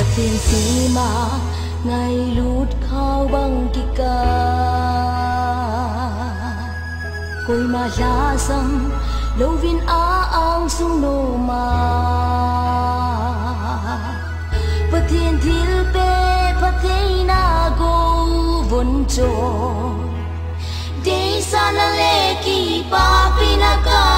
ประเทศสีมาไงลูดข้าวบังกิกาคุยมาลาซัมโลวินอาอังสุโนมาประเทศทิลเปประเทศนาโกบนโจเดซาลเลกีปาปินากา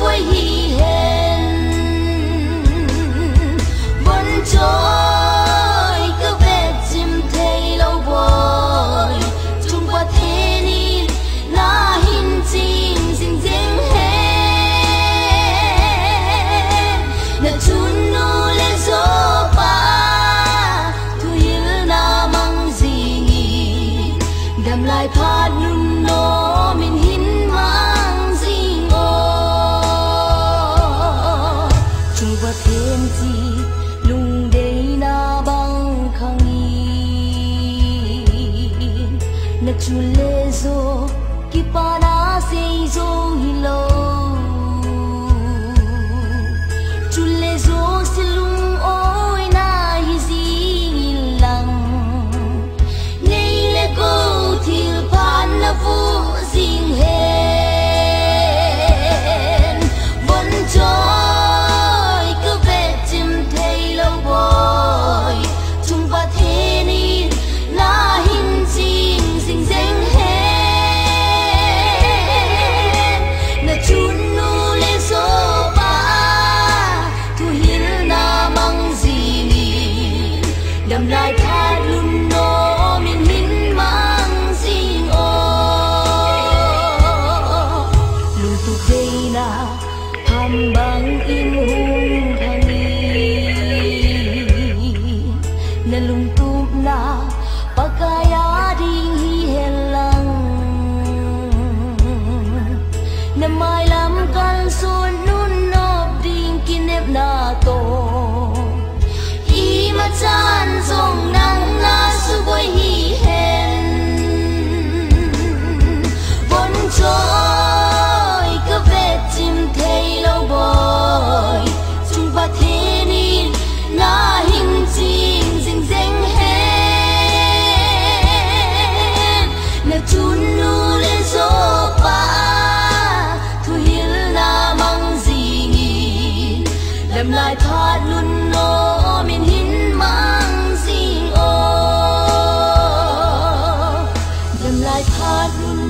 vui hì hên vẫn trôi, cứ về chim thấy lâu bồi chung qua thế ni na hin chim dinh dinh hê nợ chun nu lên gió pa thu yêu na mang gì nghỉ. Đầm lại phát nung Chúa lê rồi đầm lại tha luôn nô mình hin mang xin ô. Lùi tụt đây là tham băng in hung thanh nên lung tung na pakai em lại thoát luôn nô mình hin mang xin ô em lại thoát luôn